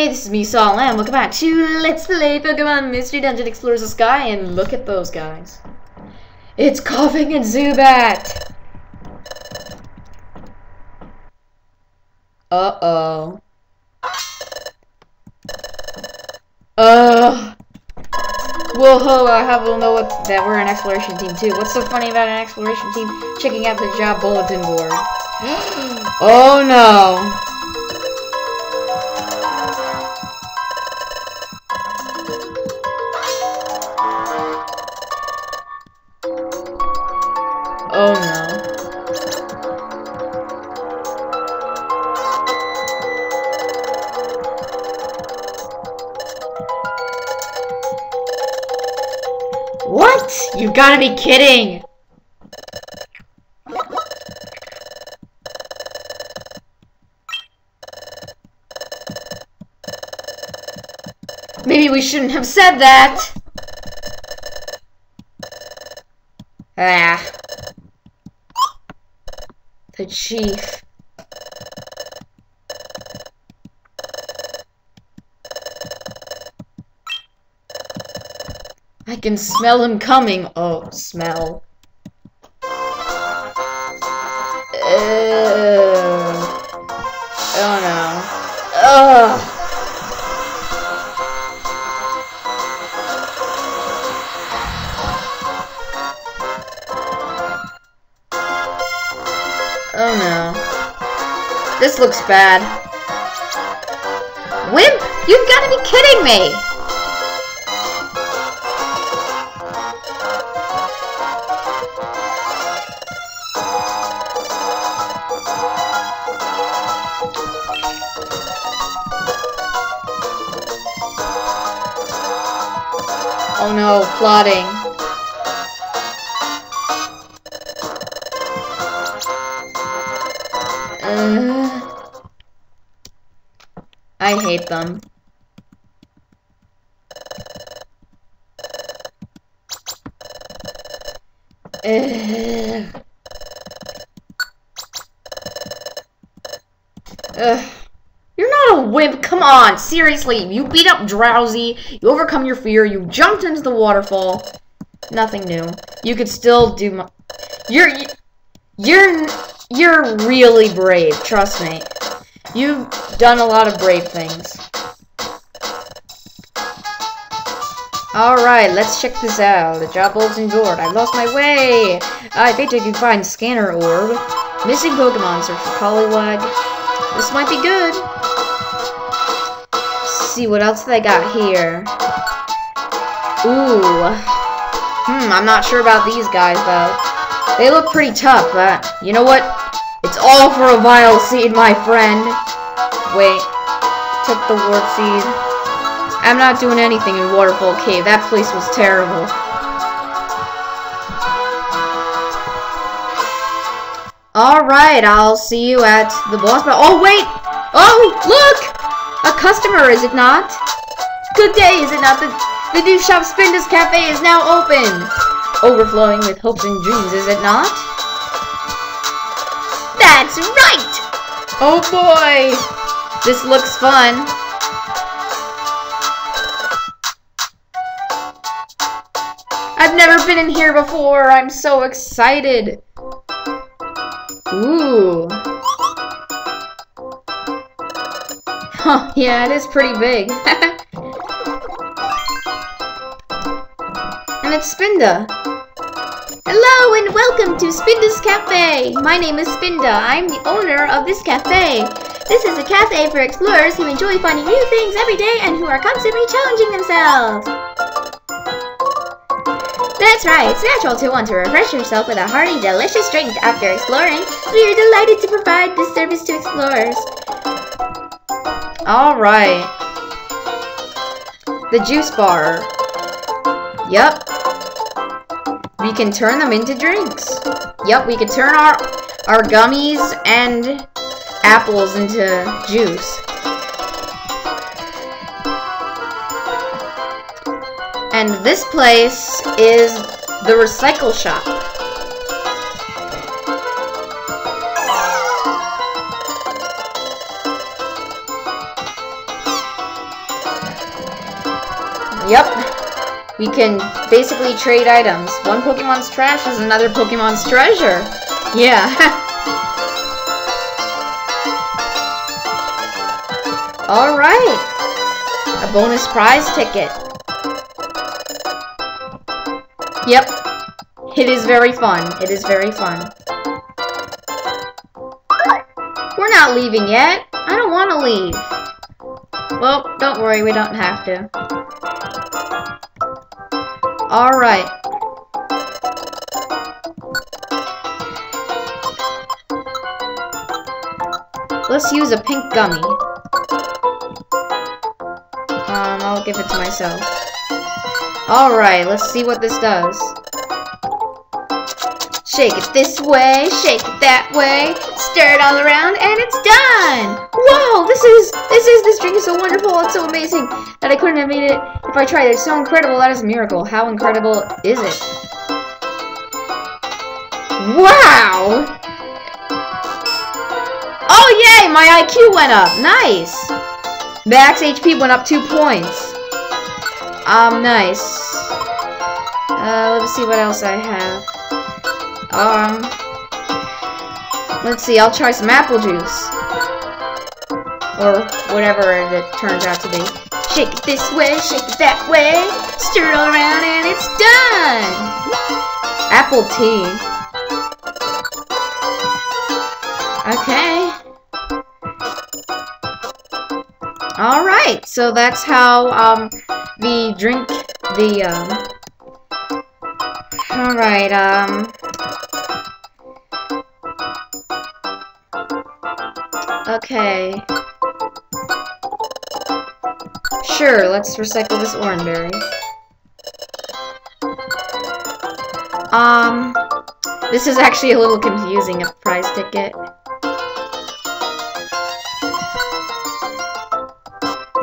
Hey, this is me, Saul Lamb. Welcome back to Let's Play Pokemon Mystery Dungeon Explorers the Sky, and look at those guys. It's Koffing and Zubat! Uh-oh. Uh. Whoa, I have to know what that we're an exploration team too. What's so funny about an exploration team checking out the job bulletin board? oh no. Oh no. What? You gotta be kidding! Maybe we shouldn't have said that! Ah. The chief. I can smell him coming. Oh, smell. Looks bad. Wimp! You've got to be kidding me! Oh no, plotting. Uh, I hate them. Ugh. Ugh. You're not a wimp. Come on, seriously. You beat up Drowzee. You overcome your fear. You jumped into the waterfall. Nothing new. You could still do. mu- You're you're you're really brave. Trust me. You've done a lot of brave things. Alright, let's check this out. The job bulletin board. I've lost my way. I bet you can find scanner orb. Missing Pokemon. Search for Poliwag. This might be good. see what else they got here. Ooh. Hmm, I'm not sure about these guys, though. They look pretty tough, but you know what? It's all for a vile seed, my friend. Wait. Took the warp seed. I'm not doing anything in Waterfall Cave. That place was terrible. Alright, I'll see you at the boss battle. Oh, wait! Oh, look! A customer, is it not? Good day, is it not? The, the new shop Spinda's Cafe is now open! Overflowing with hopes and dreams, is it not? That's right! Oh boy! This looks fun. I've never been in here before. I'm so excited. Ooh. Huh, yeah, it is pretty big. and it's Spinda. Hello and welcome to Spinda's Cafe. My name is Spinda. I'm the owner of this cafe. This is a cafe for explorers who enjoy finding new things every day and who are constantly challenging themselves. That's right, it's natural to want to refresh yourself with a hearty, delicious drink after exploring. We are delighted to provide this service to explorers. Alright. The juice bar. Yup. We can turn them into drinks. Yup, we can turn our our gummies and apples into juice. And this place is the recycle shop. Yep. We can basically trade items. One Pokemon's trash is another Pokemon's treasure. Yeah. Alright. A bonus prize ticket. Yep. It is very fun. It is very fun. We're not leaving yet. I don't want to leave. Well, don't worry, we don't have to. Alright. Let's use a pink gummy. I'll give it to myself. Alright, let's see what this does. Shake it this way, shake it that way, stir it all around, and it's done! Wow, this is, this is, this drink is so wonderful, it's so amazing that I couldn't have made it if I tried. It's so incredible, that is a miracle. How incredible is it? Wow! Oh yay, my IQ went up, nice! Max HP went up two points. Um, nice. Uh, let's see what else I have. Um, let's see, I'll try some apple juice. Or whatever it turns out to be. Shake it this way, shake it that way, stir it all around, and it's done! Apple tea. Okay. Alright, so that's how, um, we drink the, um... Alright, um... Okay. Sure, let's recycle this oranberry. Um, this is actually a little confusing, a prize ticket.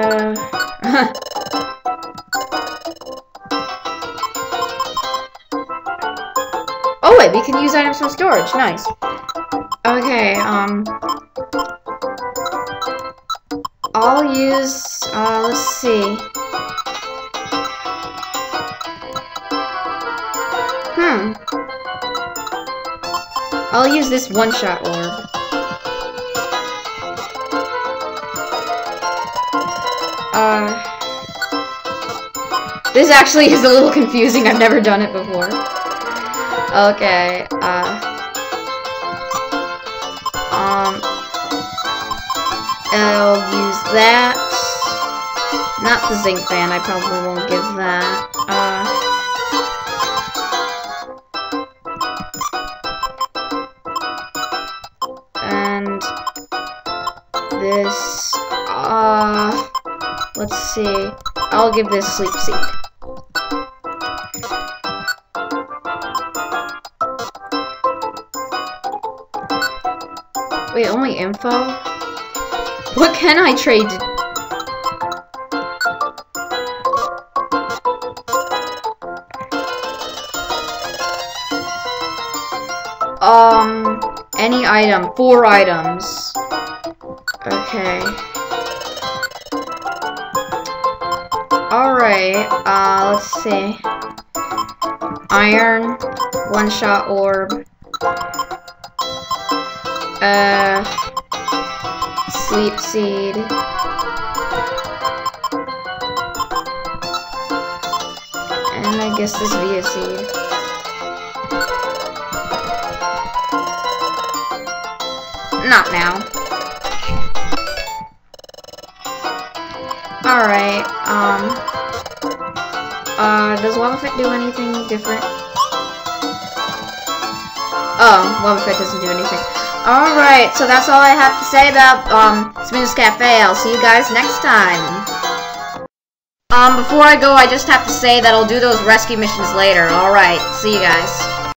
Uh, oh wait, we can use items from storage, nice. Okay, um, I'll use, uh, let's see. Hmm. I'll use this one-shot orb. Uh... This actually is a little confusing, I've never done it before. Okay, uh... Um... I'll use that. Not the zinc band, I probably won't give that. See. I'll give this sleep seed. Wait, only info? What can I trade? Um, any item. Four items. Okay. Alright, uh, let's see. Iron, one-shot orb. Uh sleep seed. And I guess this Via seed. Not now. Alright, um... Uh, does Wobbuffet do anything different? Oh, Wobbuffet doesn't do anything. Alright, so that's all I have to say about um, Smooth's Cafe. I'll see you guys next time. Um, before I go, I just have to say that I'll do those rescue missions later. Alright, see you guys.